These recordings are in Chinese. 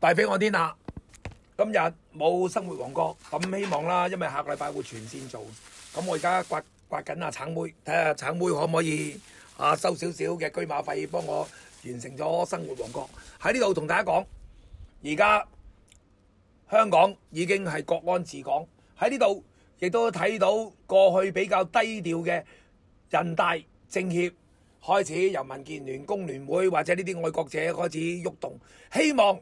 大飛我天啊！今日冇生活王國，咁希望啦，因為下個禮拜會全線做，咁我而家刮刮緊阿橙妹，睇下橙妹可唔可以啊收少少嘅居馬費，幫我完成咗生活王國。喺呢度同大家講，而家香港已經係國安治港，喺呢度亦都睇到過去比較低調嘅人大政協開始由民建聯、工聯會或者呢啲愛國者開始喐動，希望。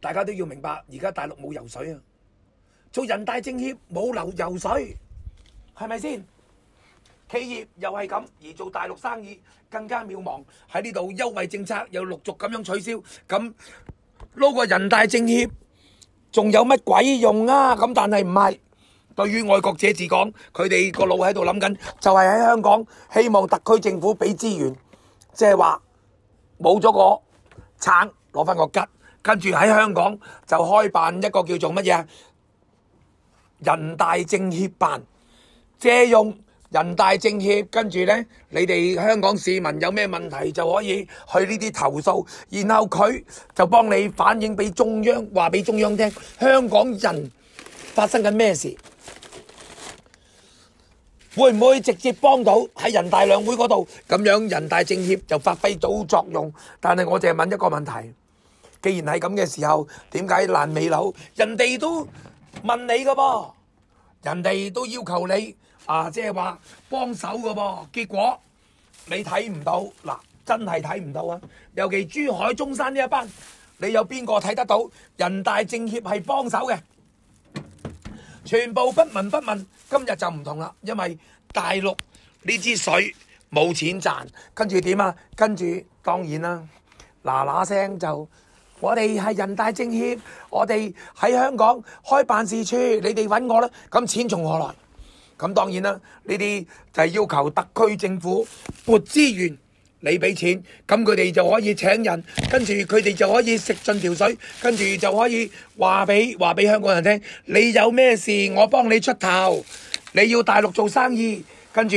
大家都要明白，而家大陸冇游水啊！做人大政協冇流游水，係咪先？企業又係咁，而做大陸生意更加渺茫。喺呢度優惠政策又陸續咁樣取消，咁撈個人大政協仲有乜鬼用啊？咁但係唔係？對於外國者治港，佢哋個腦喺度諗緊，就係喺香港希望特區政府俾資源，即係話冇咗個橙，攞翻個吉。跟住喺香港就開辦一個叫做乜嘢人大政協辦，借用人大政協，跟住呢，你哋香港市民有咩問題就可以去呢啲投訴，然後佢就幫你反映俾中央，話俾中央聽香港人發生緊咩事，會唔會直接幫到喺人大兩會嗰度咁樣？人大政協就發揮到作用，但係我淨係問一個問題。既然係咁嘅時候，點解爛尾樓人哋都問你噶噃，人哋都要求你啊，即係話幫手噶噃，結果你睇唔到嗱，真係睇唔到啊！尤其珠海、中山呢一班，你有邊個睇得到人大政協係幫手嘅？全部不聞不問。今日就唔同啦，因為大陸呢支水冇錢賺，跟住點啊？跟住當然啦，嗱嗱聲就。我哋係人大政協，我哋喺香港開辦事處，你哋揾我啦。咁錢從何來？咁當然啦，呢啲就係要求特區政府撥資源，你俾錢，咁佢哋就可以請人，跟住佢哋就可以食盡條水，跟住就可以話俾话俾香港人聽，你有咩事我幫你出頭，你要大陸做生意，跟住。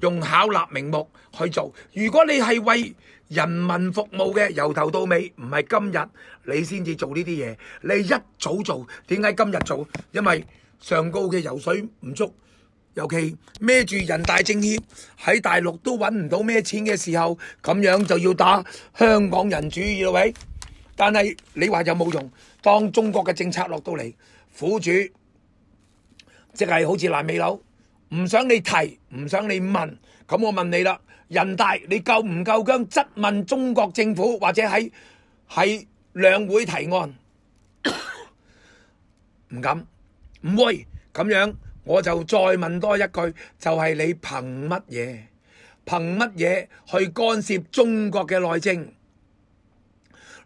用巧立名目去做。如果你係為人民服務嘅由頭到尾，唔係今日你先至做呢啲嘢，你一早做，點解今日做？因為上高嘅油水唔足，尤其孭住人大政協喺大陸都揾唔到咩錢嘅時候，咁樣就要打香港人主義咯，喂！但係你話有冇用？當中國嘅政策落到嚟，苦主即係好似爛尾樓，唔想你提，唔想你問，咁我問你啦。人大你夠唔夠姜質問中國政府，或者喺喺兩會提案？唔敢，唔會咁樣，我就再問多一句，就係你憑乜嘢？憑乜嘢去干涉中國嘅內政？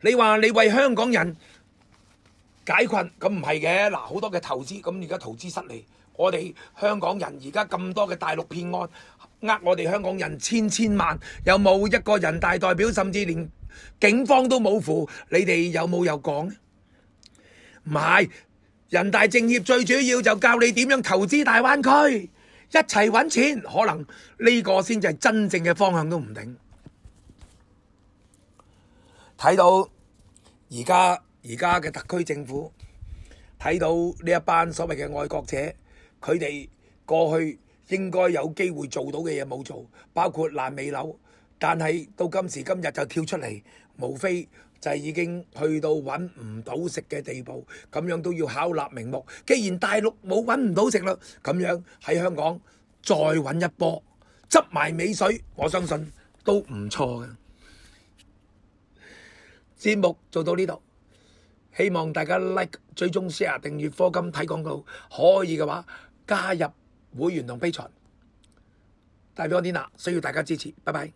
你話你為香港人解困，咁唔係嘅嗱，好多嘅投資，咁而家投資失利，我哋香港人而家咁多嘅大陸騙案。呃，我哋香港人千千萬，有冇一個人大代表，甚至連警方都冇符？你哋有冇有講呢？唔係，人大政協最主要就教你點樣投資大灣區，一齊揾錢，可能呢個先至係真正嘅方向都唔定。睇到而家而家嘅特區政府，睇到呢一班所謂嘅愛國者，佢哋過去。應該有機會做到嘅嘢冇做，包括爛尾樓。但係到今時今日就跳出嚟，無非就係已經去到揾唔到食嘅地步，咁樣都要巧立名目。既然大陸冇揾唔到食啦，咁樣喺香港再揾一波，執埋尾水，我相信都唔錯嘅。節目做到呢度，希望大家 like、追蹤、share、訂閱、科金睇廣告，可以嘅話加入。會員同非循代表我啲啦，需要大家支持，拜拜。